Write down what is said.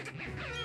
Ha ha ha!